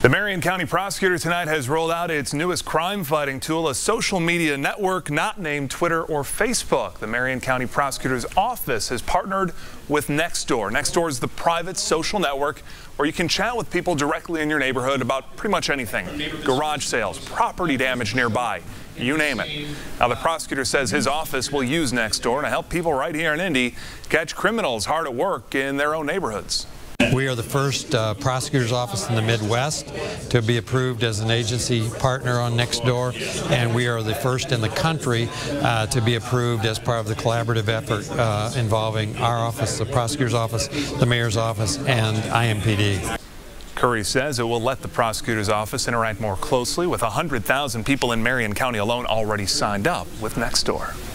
The Marion County prosecutor tonight has rolled out its newest crime fighting tool, a social media network not named Twitter or Facebook. The Marion County prosecutor's office has partnered with Nextdoor. Nextdoor is the private social network where you can chat with people directly in your neighborhood about pretty much anything. Garage sales, property damage nearby, you name it. Now the prosecutor says his office will use Nextdoor to help people right here in Indy catch criminals hard at work in their own neighborhoods. We are the first uh, prosecutor's office in the Midwest to be approved as an agency partner on Nextdoor, and we are the first in the country uh, to be approved as part of the collaborative effort uh, involving our office, the prosecutor's office, the mayor's office, and IMPD. Curry says it will let the prosecutor's office interact more closely with 100,000 people in Marion County alone already signed up with Nextdoor.